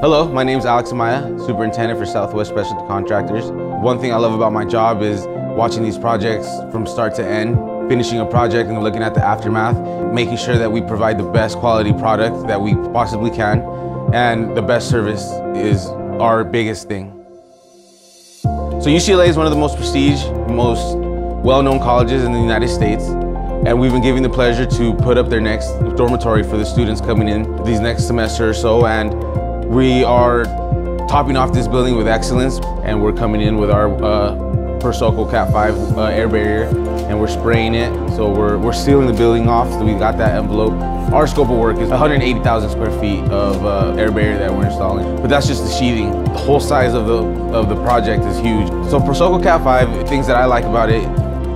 Hello, my name is Alex Amaya, Superintendent for Southwest Specialty Contractors. One thing I love about my job is watching these projects from start to end, finishing a project and looking at the aftermath, making sure that we provide the best quality product that we possibly can, and the best service is our biggest thing. So UCLA is one of the most prestige, most well-known colleges in the United States, and we've been given the pleasure to put up their next dormitory for the students coming in these next semester or so, and we are topping off this building with excellence and we're coming in with our uh, PROSOCO Cat 5 uh, air barrier and we're spraying it. So we're, we're sealing the building off. So we got that envelope. Our scope of work is 180,000 square feet of uh, air barrier that we're installing. But that's just the sheathing. The whole size of the, of the project is huge. So PROSOCO Cat 5, things that I like about it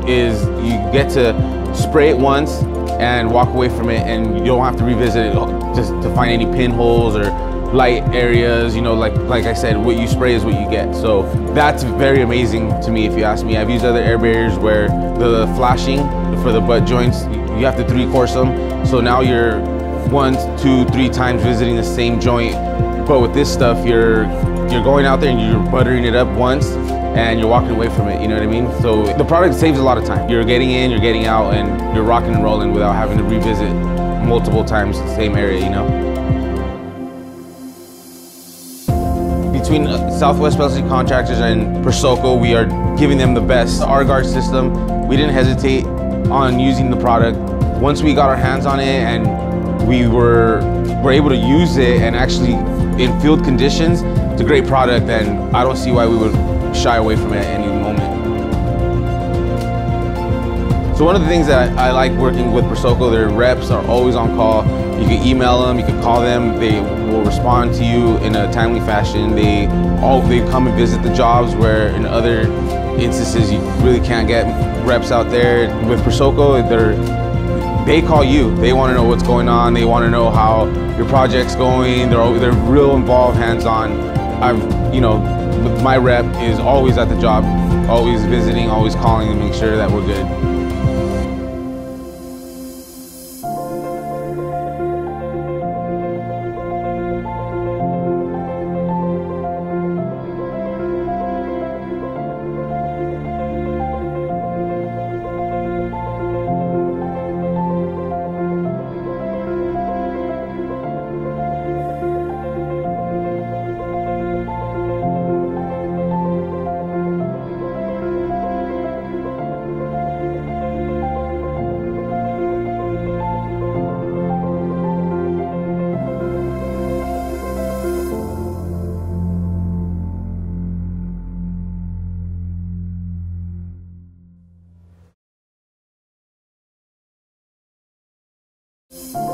is you get to spray it once and walk away from it and you don't have to revisit it just to find any pinholes or light areas, you know, like like I said, what you spray is what you get. So that's very amazing to me if you ask me. I've used other air barriers where the flashing for the butt joints, you have to three course them. So now you're one, two, three times visiting the same joint. But with this stuff, you're you're going out there and you're buttering it up once and you're walking away from it, you know what I mean? So the product saves a lot of time. You're getting in, you're getting out, and you're rocking and rolling without having to revisit multiple times the same area, you know? Between Southwest Specialty Contractors and PROSOCO, we are giving them the best. R-Guard system, we didn't hesitate on using the product. Once we got our hands on it and we were, were able to use it and actually in field conditions, it's a great product and I don't see why we would shy away from it at any moment. So one of the things that I like working with PROSOCO, their reps are always on call. You can email them, you can call them, they will respond to you in a timely fashion. They all they come and visit the jobs where in other instances you really can't get reps out there. With PROSOCO, they're they call you. They want to know what's going on. They want to know how your project's going. They're they're real involved, hands-on. I've you know, my rep is always at the job, always visiting, always calling to make sure that we're good. You